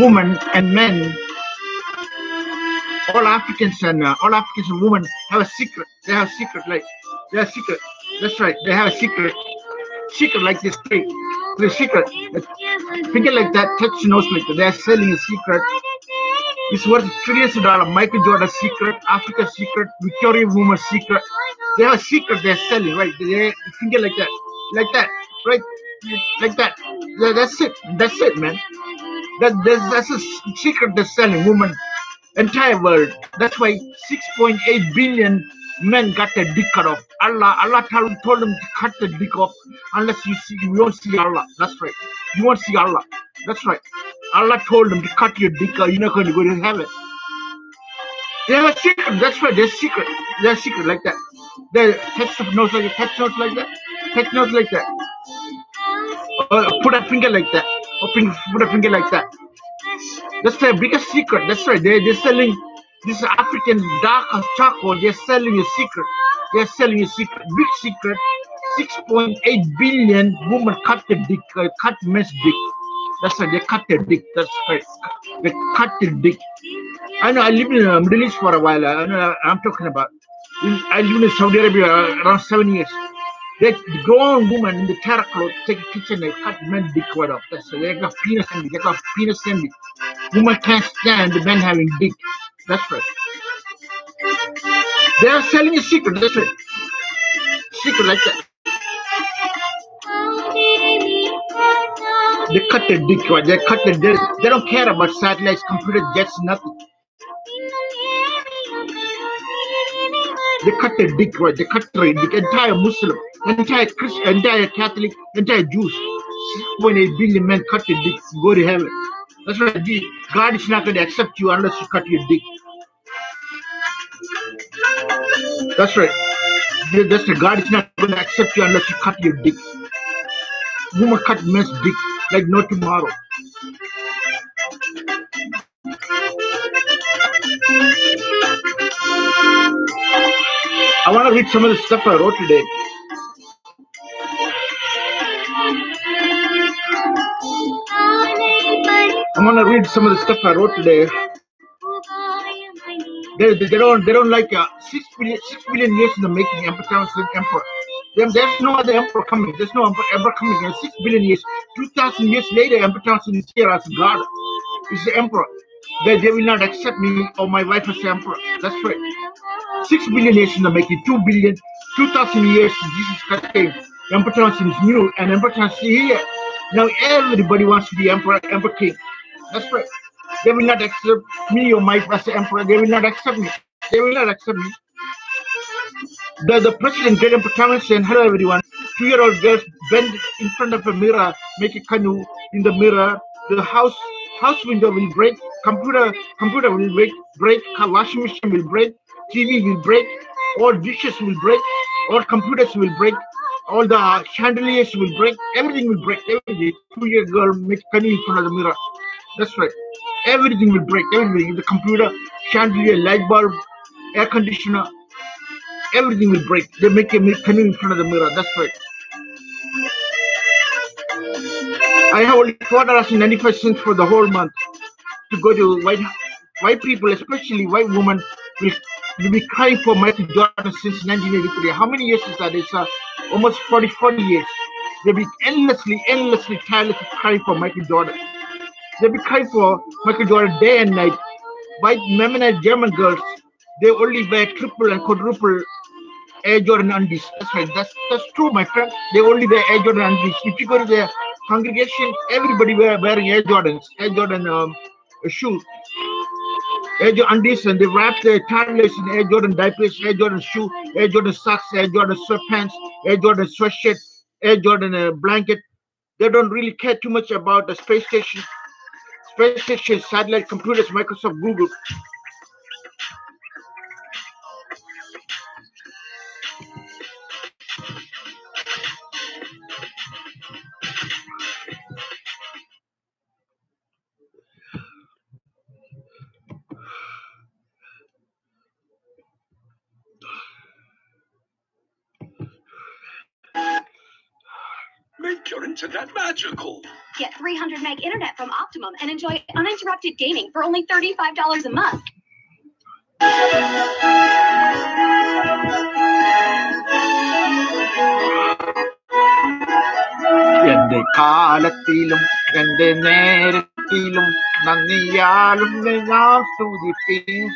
women and men, all Africans and uh, all Africans and women have a secret. They have a secret, like they have a secret. That's right. They have a secret. Secret like this thing. The secret. Finger like that, touch your nose. They are selling a secret. It's worth trillions of dollars. Michael Jordan's secret, Africa's secret, Victoria Woman's secret. They have a secret they're selling, right? They finger like that, like that, right? Like that. Yeah, that's it. That's it, man. That that's, that's a secret they're selling, woman, entire world. That's why 6.8 billion men got their dick cut off. Allah, Allah told, told them to cut the dick off unless you see, you won't see Allah. That's right. You won't see Allah. That's right. Allah told them to cut your dick or you're not going to go to heaven. They have a secret. That's right. They're secret. They're secret like that. They touch the nose like that. touch nose like that. Touch nose like that. Or put a finger like that. Or put a finger like that. That's their biggest secret. That's right. They they're selling this African dark charcoal. They're selling a secret. They're selling a secret. Big secret. 6.8 billion women cut the dick, uh, cut men's dick. That's right. They cut their dick. That's right. They cut their dick. I know. I lived in the Middle East for a while. I know. Uh, I'm talking about. I lived in Saudi Arabia uh, around seven years. They the grown woman in the terror cloth take a kitchen and cut men's dick right off. That's right. They got penis envy. They got penis envy. Woman can't stand the men having dick. That's right. They are selling a secret. That's right. Secret like that. They cut their dick. They cut their dick. They don't care about satellites, computers, jets, nothing. They cut their dick. They cut dick. Entire Muslim, entire Christian, entire Catholic, entire Jews. 6.8 billion men cut their dicks, go to heaven. That's right. the- God is not going to accept you unless you cut your dick. That's right. That's right. God is not going to accept you unless you cut your dick. Woman cut men's dick like no tomorrow. I want to read some of the stuff I wrote today. I want to read some of the stuff I wrote today. They, they, they don't they don't like uh, six billion six billion years in the making Emperor Tom Nelson Emperor. There, there's no other emperor coming. There's no emperor ever coming in six billion years. Two thousand years later, Emperor Tom Nelson is here as God. He's the emperor. They, they will not accept me or my wife as emperor. That's right. Six billion years in the making. Two billion, two thousand years Jesus Christ came. Emperor Tom Nelson is new, and Emperor is here. Now everybody wants to be emperor, emperor king. That's right. They will not accept me or my as emperor. They will not accept me. They will not accept me. The, the president, Graham Patama, saying, Hello, everyone. Two year old girls bend in front of a mirror, make a canoe in the mirror. The house house window will break, computer computer will break, break, washing machine will break, TV will break, all dishes will break, all computers will break, all the chandeliers will break, everything will break. Everything. two-year-old girl make canoe in front of the mirror. That's right. Everything will break. Everything. The computer, chandelier, light bulb, air conditioner, everything will break. They make a canoe in front of the mirror. That's right. I have only four dollars and ninety-five cents for the whole month to go to white white people, especially white women, will, will be crying for Michael Jordan since 1983. How many years is that? It's uh, almost 40, 40 years. They'll be endlessly, endlessly, tirelessly crying for Michael Jordan. They'll be crying for Michael Jordan day and night. White Mennonite German girls, they only wear triple and quadruple Air Jordan undies. That's right. That's that's true, my friend. They only wear Air Jordan undies. If you go to their congregation, everybody wear wearing Air Jordans, Air Jordan um, shoes, Air Jordan undies, and they wrap their toddlers in Air Jordan diapers, Air Jordan shoe, Air Jordan socks, Air Jordan sweatpants, Air Jordan sweatshirt, Air Jordan uh, blanket. They don't really care too much about the space station, space station, satellite computers, Microsoft, Google. Make your internet magical. Get 300 meg internet from Optimum and enjoy uninterrupted gaming for only $35 a month. എന്റെ കാലത്തിലും എന്റെ നേരത്തിലും നന്ദിയാലും ഞാൻ സ്തുതിപ്പീൻ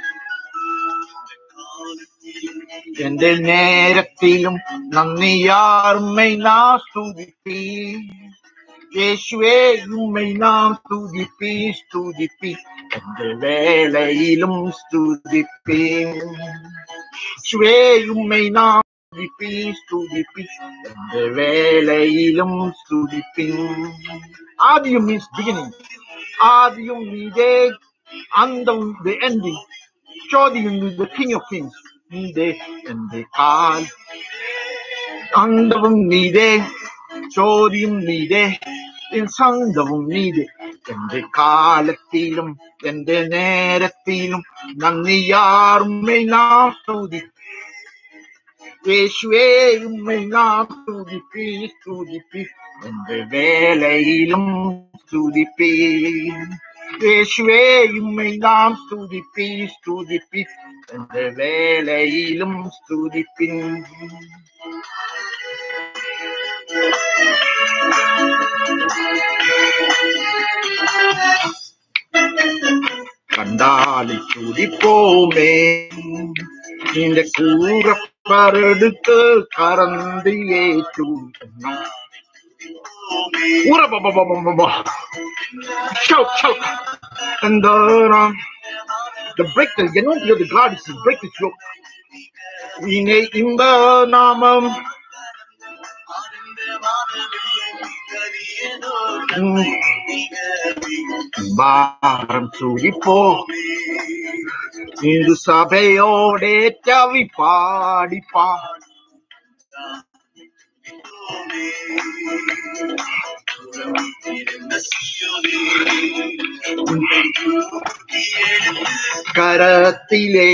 എന്റെ നേരത്തിലും നന്ദിയാർമ്മൈ നാം സ്തുതിപ്പീ യേശുവേ ഉമ്മൈ നാം സ്തുതിപ്പീ സ്തുതിപ്പി എന്റെ വേളയിലും സ്തുതിപ്പീ യേശുവേ ഉമ്മൈ നാം സ്തുതിപ്പി സ്തുതിപ്പി എന്റെ വേളയിലും സ്തുതിപ്പി ആദ്യം മീൻസ് ബിഗിനിങ് ആദ്യം ഇതേ അന്തം ദ എൻഡിങ് ചോദ്യം ദ കിങ് ഓഫ് കിങ്സ് നീതേ എന്റെ കാൽ. അന്തവും നീതേ ചോദ്യം നീതേ സംഘവും നീതേ എന്റെ കാലത്തിലും എന്റെ നേരത്തിലും നന്ദിയാറുമ്മை നാം സ്തുതി യേശുവേ ഉമ്മை നാം സ്തുതിപ്പി സ്തുതിപ്പി എന്റെ വേലയിലും സ്തുതിപ്പി This way உம்மை நாம் ஸ்துதிப்பின் ஸ்துதிப்பின் எந்த வேளையிலும் ஸ்துதிப்பின். கண்டாலை துடிப்போமே இந்த கூற பரடுக்கு கரந்து ஏற்றும் Shout, shout. And uh, the break the you know you're the God is to break the yoke. ഇനെ ഇമ്പ നാമം ഉം, ഭാരം ചൂടിപ്പോ ഇന്ദു സഭയോടെ ചവി പാടിപ്പാ കരത്തിലേ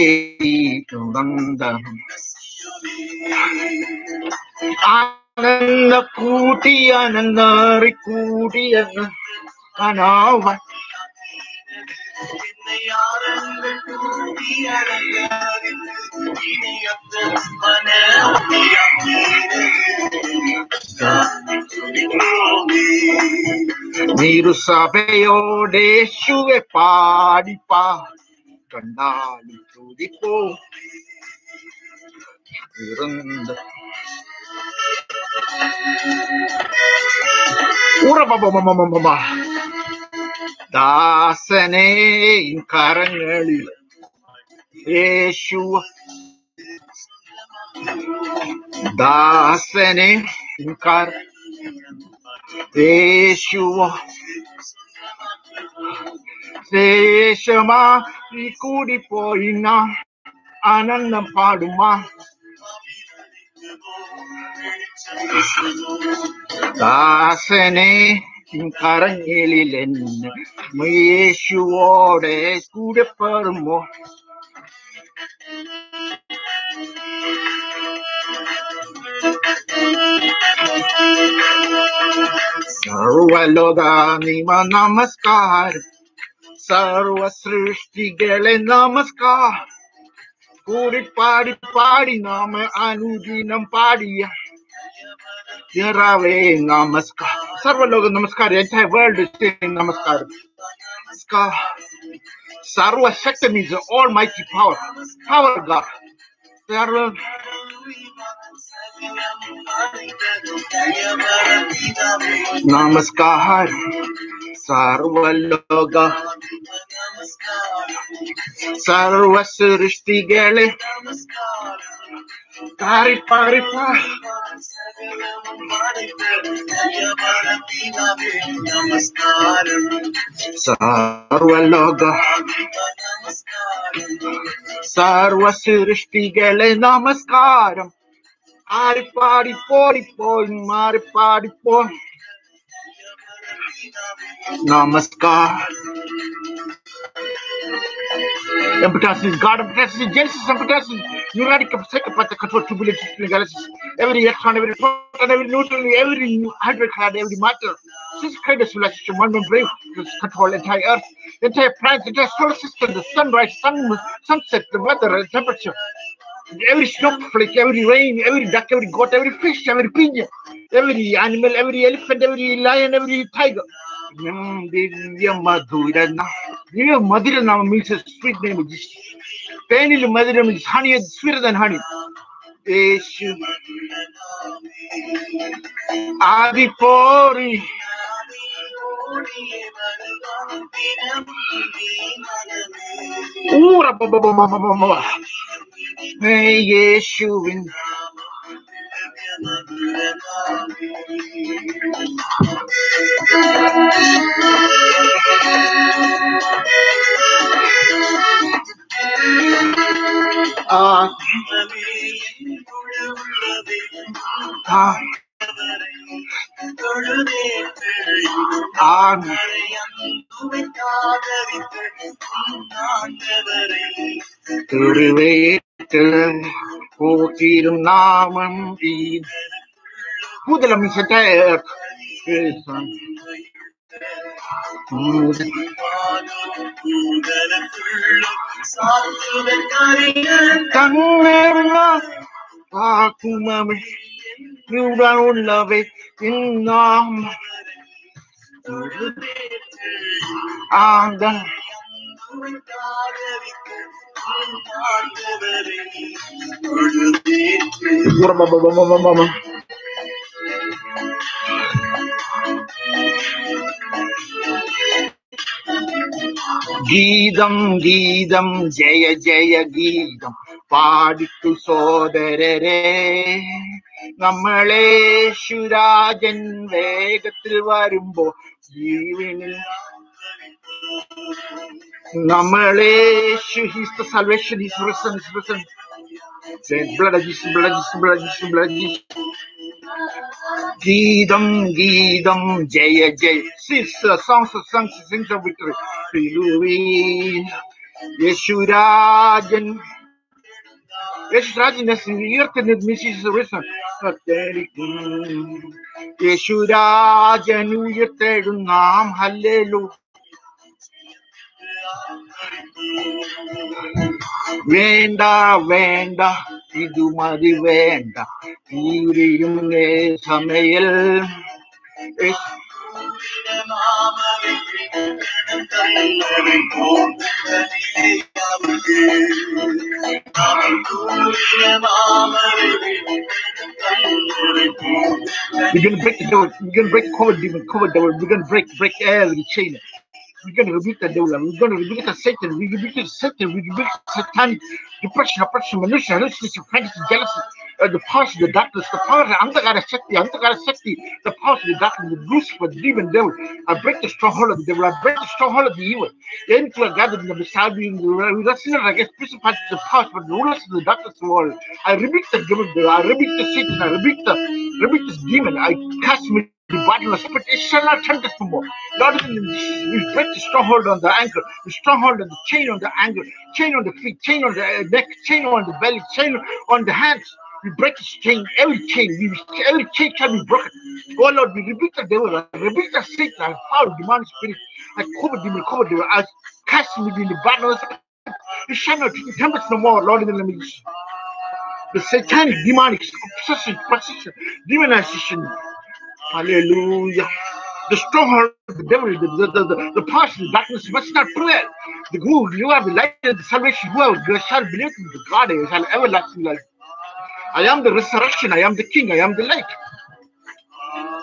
ബന്ധം ആനന്ദ കൂട്ടി അനന്തറി കൂടിയെന്ന് என்னை யாரங்கள் நீ அழகாரித்து இனி அந்த மன நீரு சபையோடே சுவை பாடிப்பா கண்டாலி துதிப்போ இருந்த ஊரப்பா ദാസനെ കരങ്ങളിൽ യേശു ദാസനെ കര യേശു ശേഷമാ നീ കൂടിപ്പോയി നാം ആനന്ദം പാടുമാ ദാസനെ Caranyelilen, Meshuores, Cude Permo. ಸರ್ವಲೋದಾನಿಮ ನಮಸ್ಕಾರ ಸರ್ವ ಸೃಷ್ಟಿಗಳೇ ನಮಸ್ಕಾರ ಕೂಡಿ ಪಾಡಿ ಪಾಡಿ ನಾಮ ಅನುದಿನಂ ಪಾಡಿಯ निरावे नमस्कार सर्व लोग नमस्कार एंटायर वर्ल्ड नमस्कार Sarua Shakti means the almighty power, power God. They are Namaskar Sarvaloga Sarva Srishti Gale Tari Paripa ಸರ್ವಲೋಕ ಸರ್ವ ಸೃಷ್ಟಿಗಳೇ ನಮಸ್ಕಾರಂ ಆರಿಪಾಡಿ ಪೋಡಿ ಪೋಯ್ ಮಾರಿಪಾಡಿ ಪೋಯ್ नमस्कार Impotence is God, impotence is Genesis, impotence is neurotic psychopath, control turbulence, galaxies, every electron, every proton, every neutron, every hydrogen, every matter. Since created civilization, one membrane control entire earth, entire planet, entire solar system, the sunrise, sun, sunset, the weather, the temperature, every snowflake, every rain, every duck, every goat, every fish, every pigeon, every animal, every elephant, every lion, every tiger. Mm, Divya Madhura. Divya Madhura Nama means a sweet name of Jesus. Penil Madhura means honey, is sweeter than honey. Yeshu. Adipori. Ura ba ba ba ba ba ba ba. Hey, தொழுவே போற்றிடும் நாமம் முதலமைச்சட்ட தன்னுடன் உள்ளவை நாம் ஆந்த ഗീതം ഗീതം ജയ ജയ ഗീതം. പാടിത്തു സോദരരെ നമ്മളേശുരാജൻ വേഗത്തിൽ വരുമ്പോ ജീവനിൽ നമ്മളെ his the salvation is risen is risen Says blood of Jesus blood of Jesus blood of Jesus blood of Jesus ഗീതം ഗീതം ജയ ജയ സിസ് songs of songs sings of victory Hallelujah. യേശുരാജൻ യേശുരാജൻ ഉയർത്തുന്ന മിസ്സിസ് risen യേശുരാജൻ ഉയർത്തേടും നാം ഹല്ലേലു വേണ്ട വേണ്ട ഇതു മതി വേണ്ട തീരും സമയൽ We're gonna break the devil. We're gonna break COVID demon, COVID devil. We're gonna break break every chain. We're gonna rebuke the devil. We're gonna rebuke the Satan. We rebuke the Satan. We rebuke satanic depression, oppression, malicious, hallucination, fantasy, jealousy, uh, the powers of the darkness, the powers of Antagara Shakti, Antagara Shakti, the powers of the the darkness, the Lucifer, the demon devil. I break the stronghold of the devil. I break the stronghold of the evil. The angels are gathered in the Messiah, we wrestle against principalities, the powers, but the rulers of the darkness of the world. I rebuke the devil. I rebuke the Satan. I rebuke the rebuke this demon. I cast me the battle of spirit. It shall not tempt us no more. Lord, the we break the stronghold on the ankle, the stronghold on the chain on the ankle, chain on the feet, chain on the uh, neck, chain on the belly, chain on the hands. We break this chain, every chain, we, every chain shall be broken. Oh Lord, we rebuke the devil, I rebuke the Satan, I foul demonic spirit, I cover demon, cover devil, I cast him within the battle. It shall not tempt us no more, Lord, in the name of Jesus. The satanic, demonic obsession, possession, demonization, Hallelujah. The stronghold of the devil, the, the, the, the, the darkness must not prevail. The who you have the light and the salvation, whoever shall believe in the God shall everlasting life. I am the resurrection, I am the king, I am the light.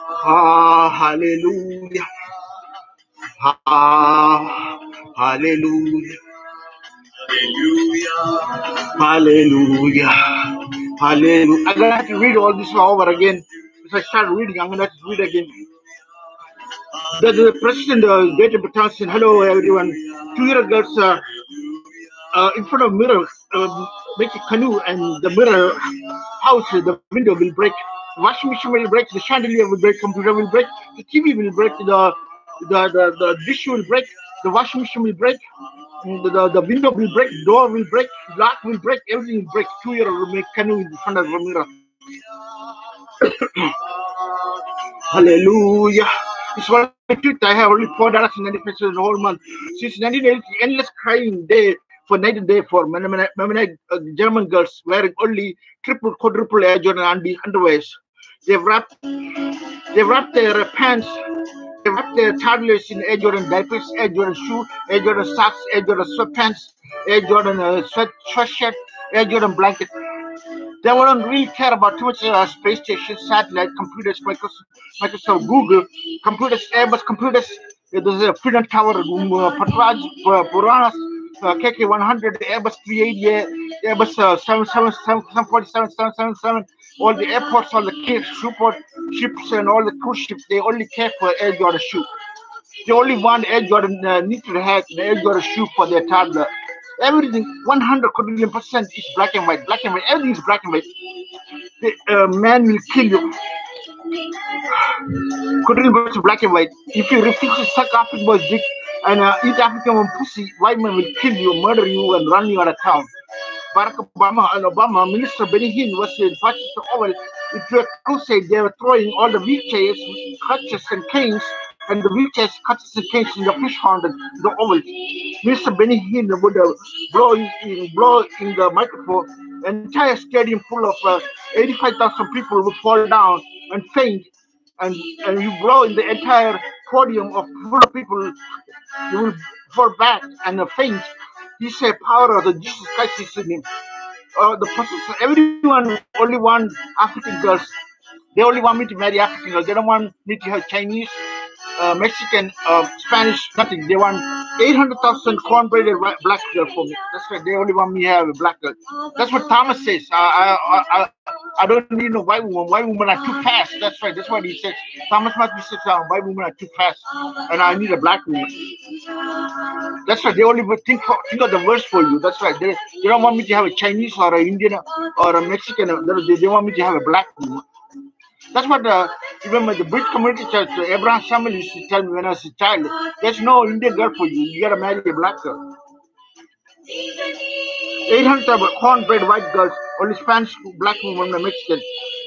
Ah, hallelujah. Ah, hallelujah. hallelujah. Hallelujah. Hallelujah. I'm gonna have to read all this over again. If I start reading, I'm gonna have to read again. The, the president of Greater Britain, hello everyone. Two year girls uh, uh, in front of mirror uh, make a canoe and the mirror house, the window will break. Washing machine will break, the chandelier will break, computer will break, the TV will break, the the, the, the dish will break, the washing machine will break, The, the, the window will break, door will break, lock will break, everything will break. Two year will make canoe in front of Ramira. Hallelujah. It's one truth. I have only four dollars and in the whole month. Since 1980, endless crying day for night and day for Mennonite, Mennonite uh, German girls wearing only triple, quadruple Air Jordan undies, underwears. They've wrapped, they've wrapped their pants, they wrapped their toddlers in Air Jordan diapers, Air Jordan shoe, Air Jordan socks, Air Jordan sweatpants, Air Jordan uh, sweat sweatshirt, Air Jordan blanket. They don't really care about too much uh, space station, satellite, computers, Microsoft, Microsoft, Google, computers, Airbus computers. There's a Freedom Tower, um, uh, Patraj, uh, Petronas, uh, KK100, Airbus 380, Airbus uh, 777, 747, 777, all the airports, all the kids, support ships, and all the cruise ships, they only care for Air Jordan shoe. They only want Air Jordan, uh, need to have Air Jordan shoe for their toddler. Everything, 100 quadrillion percent is black and white, black and white, everything is black and white. The uh, man will kill you. Quadrillion percent black and white. If you refuse to suck African boy's dick and uh, eat African pussy, white man will kill you, murder you, and run you out of town. Barack Obama and Obama, Minister Benny Hinn was in Washington Oval. It was a crusade. They were throwing all the wheelchairs, crutches, and canes, and the canes in the fish and the Oval. Mr. Benny Hinn would blow, in, blow in the microphone. Entire stadium full of uh, 85,000 people would fall down and faint. And, and you blow in the entire podium of full of people, you will fall back and uh, faint. He said, power of the Jesus Christ is in him. Uh, the process, everyone only want African girls. They only want me to marry African girls. They don't want me to have Chinese, uh, Mexican, uh, Spanish, nothing. They want 800,000 corn-braided black girl for me. That's right. They only want me to have a black girl. That's what Thomas says. I, I, I, I don't need no white woman. White women are too fast. That's right. That's what he says. Thomas Matthew says uh, white women are too fast, and I need a black woman. That's right. They only think think of the worst for you. That's right. They, they don't want me to have a Chinese or a Indian or a Mexican. They, they want me to have a black woman. That's what uh, the British community church, uh, Abraham Samuel used to tell me when I was a child. There's no Indian girl for you. You gotta marry a black girl. 800 cornbread white girls, only Spanish black women and Mexican.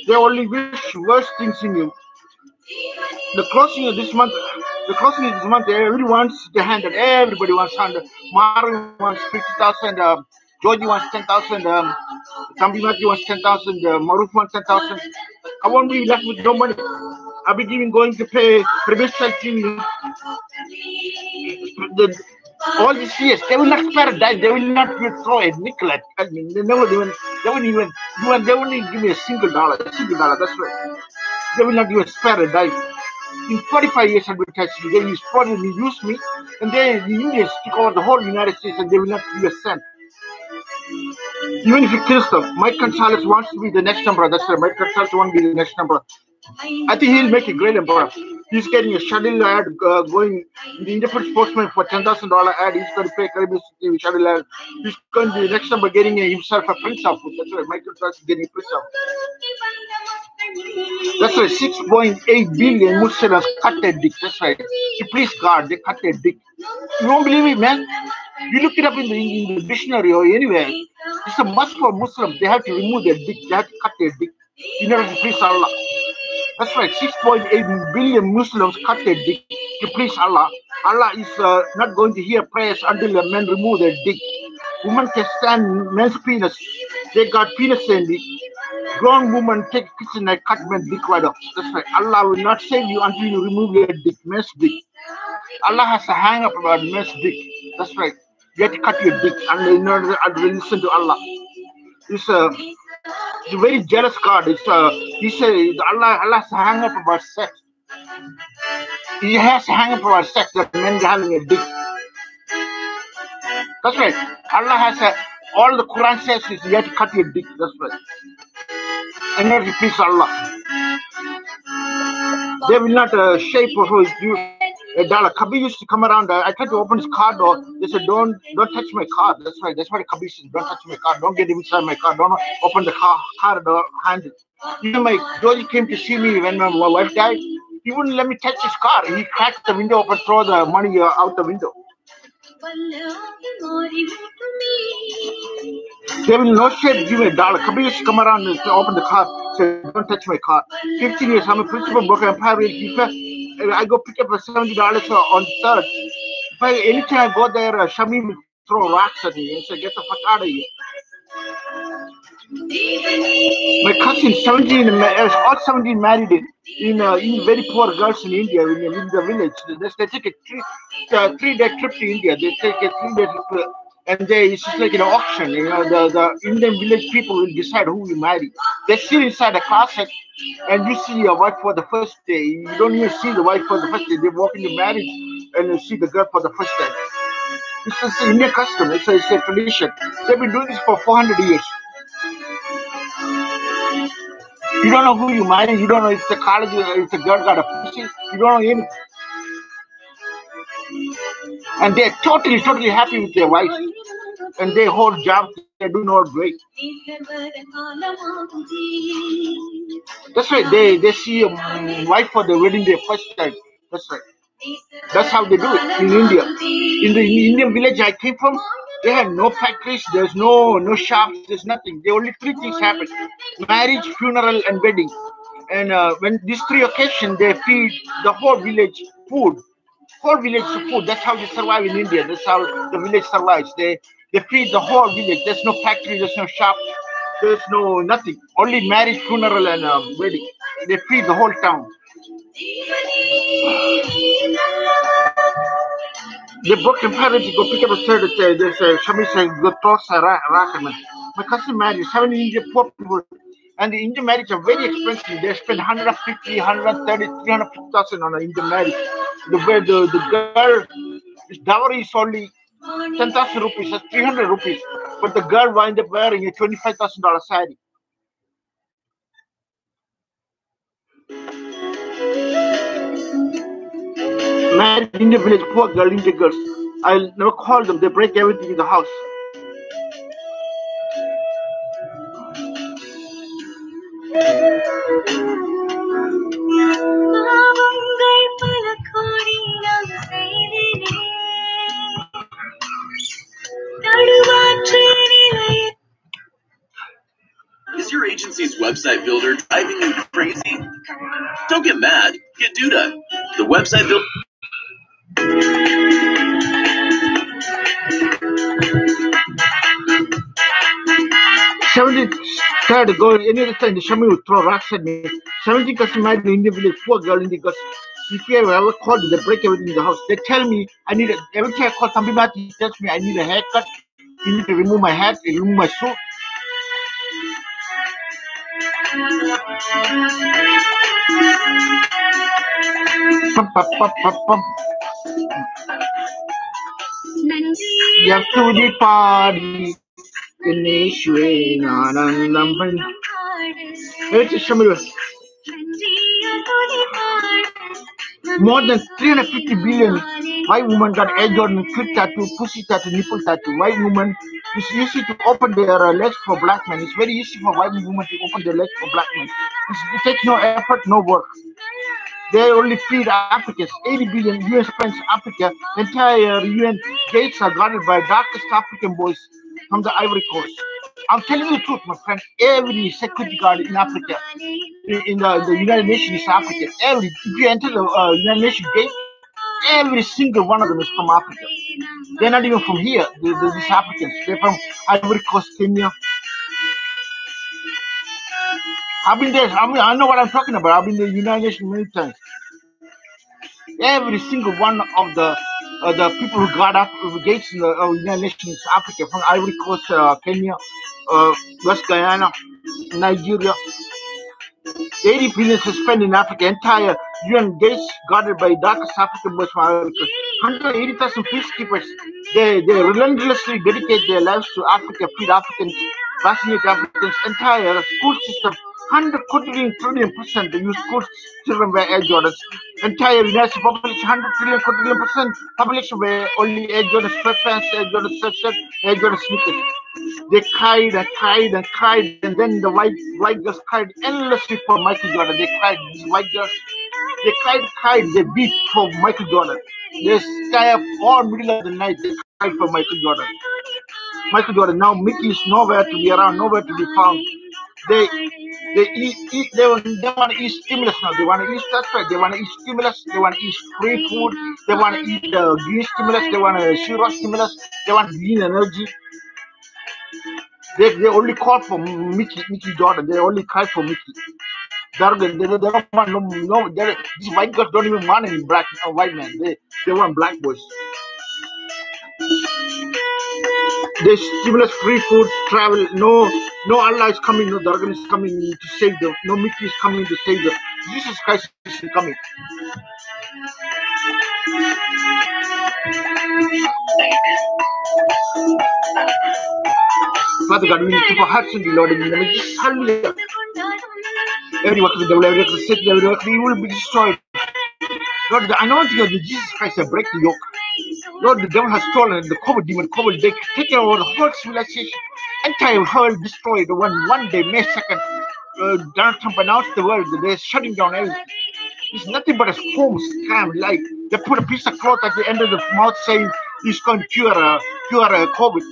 They only wish worse things in you. The closing of this month, the closing of this month, everybody wants the hundred. Everybody wants hundred. Mario wants fifty thousand. Um, Georgie wants ten thousand. Um, Tambi wants ten thousand. Uh, Maruf wants ten thousand. I won't be left with no money. I'll be giving going to pay provincial fee. The, all these years, they will not spare a dime. They will not even throw a nickel at at me. They never even, they won't even, even they won't even give me a single dollar. A single dollar. That's right. They will not even spare a dime. In 45 years advertising, they use and use me, and then the Indians took over the whole United States, and they will not give a cent. Even if you kill them, Mike Gonzalez wants to be the next emperor. That's right. Mike Gonzalez wants to be the next emperor. I think he'll make a great emperor. He's getting a shuttle ad uh, going in the Independent Sportsman for ten thousand dollar ad. He's going to pay Caribbean City shuttle ad. He's going to be the next number getting a, himself a prince of food. That's right. Michael is getting a prince of. That's right. Six point eight billion Muslims cut their dick. That's right. To please God, they cut their dick. You won't believe it, man. You look it up in the, in the dictionary or anywhere. It's a must for Muslims. They have to remove their dick. They have to cut their dick in order to please Allah. That's right. 6.8 billion Muslims cut their dick to please Allah. Allah is uh, not going to hear prayers until the men remove their dick. Women can stand men's penis. They got penis it. Grown women take kitchen and cut men's dick right off. That's right. Allah will not save you until you remove your dick, men's dick. Allah has a hang up about men's dick. That's right. You to cut your dick and in order to listen to Allah. It's a, it's a very jealous God. It's a, he said Allah, Allah has a hang up about sex. He has a hang up about sex that men having a dick. That's right. Allah has a, all the Quran says is you have to cut your dick. That's right. And order to please Allah. They will not uh, shape or you a dollar. Kabir used to come around. I tried to open his car door. They said, "Don't, don't touch my car." That's why. That's what Kabir says. Don't touch my car. Don't get inside my car. Don't open the car car door handle. You know, my Georgie came to see me when my, wife died. He wouldn't let me touch his car. He cracked the window open, throw the money out the window. They will no shade give me a dollar. Kabir used to come around and open the car, say, don't touch my car. 15 years, I'm a principal broker, Empire Real Keeper. I go pick up a $70 on third. If I, anytime I go there, uh, Shami will throw rocks at me and say, get the fuck out of here. My cousin, 17, ma- uh, all 17 married in, in, uh, in very poor girls in India, in, in the village. They, they take a uh, three day trip to India. They take a three day trip, and they, it's just like an auction. You know, the, the Indian village people will decide who you marry. They sit inside a closet, and you see your wife for the first day. You don't even see the wife for the first day. They walk into marriage, and you see the girl for the first time. It's just an Indian custom. It's a, it's a tradition. They've been doing this for 400 years. You don't know who you marry. You don't know if the college, if the girl got a pussy. You don't know anything. And they're totally, totally happy with their wife. And they hold jobs. They're doing all great. That's right. They they see a mm, wife for the wedding day first time. That's right. That's how they do it in India. In the Indian village I came from, they had no factories, there's no no shops, there's nothing. The only three things happen: marriage, funeral, and wedding. And uh, when these three occasions, they feed the whole village food. Whole village food. That's how they survive in India. That's how the village survives. They they feed the whole village. There's no factory, there's no shop, there's no nothing. Only marriage, funeral, and um, wedding. They feed the whole town. The book imperative go pick up a third. uh, There's a Shami says the toss Rahman. My cousin married seven Indian poor people, and the Indian marriage are very expensive. They spend 150, 130, 350,000 on an Indian marriage. The where the, the girl dowry is only 10,000 rupees, that's 300 rupees, but the girl wind up wearing a $25,000 saree. Man in the village, poor girl in the girls. I never call them. They break everything in the house. tree. Is your agency's website builder driving you crazy? Don't get mad. Get Duda. The website builder. Seventy third go any other time the Shami would throw rocks at me. Seventy custom married in Indian village, poor girl Indian girls. If you ever called, they break everything in the house. They tell me I need a every time I call somebody, he tells me I need a haircut. You need to remove my hat, remove my suit. Nanandam. பாடு It's a Shami. நன்றிய துதி பாடு more than 350 billion white women got edge on clit tattoo, pussy tattoo, nipple tattoo. White women, it's easy to open their uh, legs for black men. It's very easy for white women to open their legs for black men. It's, it takes no effort, no work. They only feed Africans. 80 billion UN spends Africa. Entire UN gates are guarded by darkest African boys from the Ivory Coast. I'm telling you the truth, my friend. Every security guard in Africa, in, in the, the United Nations is African. Every if you enter the uh, United Nations gate, every single one of them is from Africa. They're not even from here. They, they, these Africans. They're from Ivory Coast, Kenya. I've been there. I mean, I know what I'm talking about. I've been to the United Nations many times. Every single one of the uh, the people who got up the gates in the uh, United Nations, Africa, from Ivory Coast, uh, Kenya, uh, West Guyana, Nigeria. 80 billion to spend in Africa, entire UN gates guarded by darkest African Coast. 180,000 peacekeepers. They, they relentlessly dedicate their lives to Africa, feed Africans, vaccinate Africans, entire school system. 100 quadrillion trillion percent. Use school children wear Air Jordans. Entire United population, 100 trillion quadrillion percent population wear only Air Jordan sweatpants, Air Jordan sweatshirt, Air Jordan sneakers. They cried and cried and cried, and then the white white girls cried endlessly for Michael Jordan. They cried, white girls, they cried, cried, they beat for Michael Jordan. They stay up all middle of the night. They cried for Michael Jordan. Michael Jordan. Now Mickey is nowhere to be around, nowhere to be found. They they eat, eat they, want- they want to eat stimulus now. They want to eat that's right. They want to eat stimulus. They want to eat free food. They want to eat uh, green stimulus. They want to zero stimulus. They want green energy. They, they only call for Mickey Mickey Jordan. They only cry for Mickey. They, they, they don't want no no. These white girls don't even want any black uh, white men. They they want black boys. There's stimulus, free food, travel. No, no Allah is coming. No Dargan is coming to save them. No Mickey is coming to save them. Jesus Christ is coming. Father God, we need to keep our hearts in the Lord in the name of Jesus. Hallelujah. Every work of the devil, every work of Satan, every work evil will be destroyed. Lord, the anointing of Jesus Christ will break the yoke. Lord, the devil has stolen the COVID demon, COVID day, taken over the whole civilization. Entire world destroyed. One one day, May 2nd, uh, Donald Trump announced the world that they're shutting down everything. It's nothing but a foam scam. Like they put a piece of cloth at the end of the mouth saying it's going to cure uh, cure uh, COVID.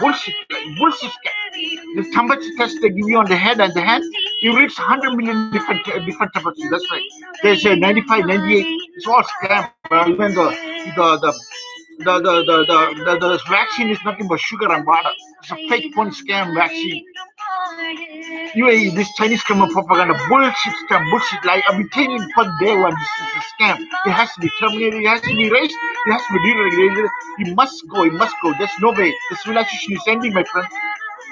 Bullshit, bullshit scam. The temperature test they give you on the head and the hand, you reach 100 million different uh, different temperatures. That's right. There's a 95, 98. It's all scam. Uh, even the the the the the, the, the, the, the vaccine is nothing but sugar and butter. It's a fake one scam vaccine. UAE, this Chinese government propaganda, bullshit scam, bullshit lie. I've been for day one, this is a scam. It has to be terminated, it has to be erased, it has to be deregulated. You must go, it must go. There's no way. This civilization is ending, my friend.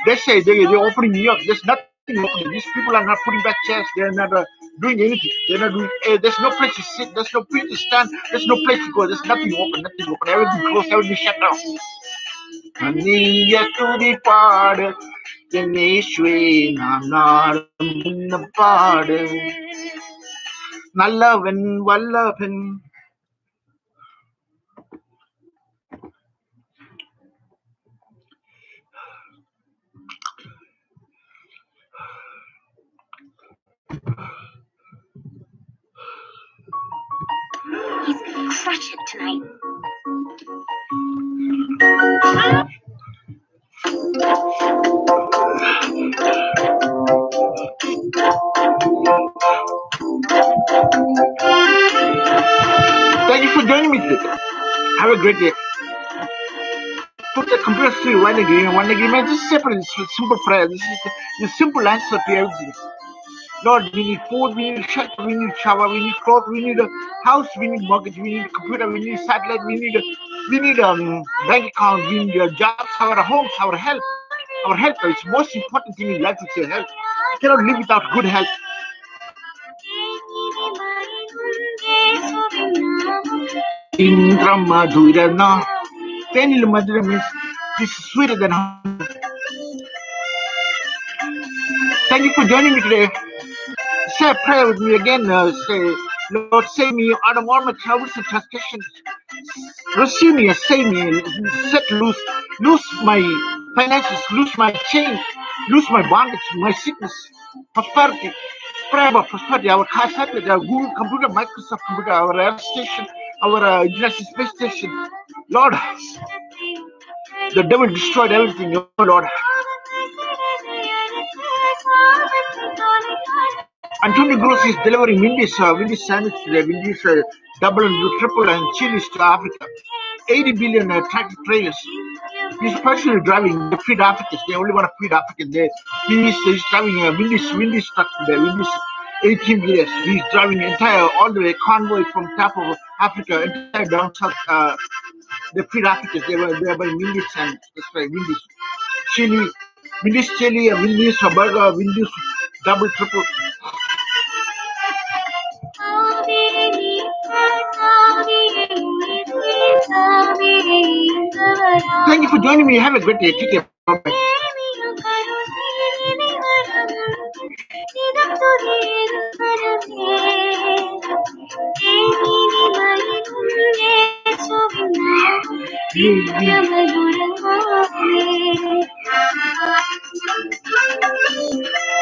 They say they, they're opening New York. There's nothing opening. These people are not putting back chairs. They're not uh, doing anything. They're not doing. Uh, there's no place to sit. There's no place to stand. There's no place to go. There's nothing open. Nothing open. Everything closed. Everything shut down. அந்நிய துதிப்பாடு என் இயேசுவே நான் நாடும் உன்னை பாடு நல்லவன் வல்லவன் He's gonna crush it tonight. Screen one agreement, one agreement. This is simple. It's a simple prayer. This is the simple answer to everything. Lord, we need food, we need shelter, we need shower, we need clothes, we need a house, we need mortgage, we need computer, we need satellite, we need a, we need um bank account, we need a jobs, our homes, our health, our health. The most important thing in life is your health. You cannot live without good health. Indra Madhurana. Tenil Madhura this is sweeter than honey. Thank you for joining me today. Say a prayer with me again. Uh, say, Lord, save me out of all my troubles and transgressions. Receive me save me. Set loose, loose my finances, loose my chain, loose my bondage, my sickness, prosperity. Pray about prosperity. Our car satellite, our Google computer, Microsoft computer, our air station, our uh, international space station. Lord, the devil destroyed everything. Oh Lord, Antonio Gross is delivering Wendy's, uh, Wendy's sandwich today. Wendy's uh, double and triple and chilies to Africa. 80 billion uh, tractor trailers. He's personally driving the feed Africans. They only want to feed Africans. They, he's, he's driving a Wendy's, Wendy's truck today. Wendy's 18 years. He's driving entire, all the way convoy from top of Africa, entire down south. Uh, feed Africans. They were, they were buying Wendy's and that's. Chili, Wendy's chili, uh, Wendy's uh, burger, Wendy's double, triple. Thank you for joining me. Have a great day. Take care. Thank you.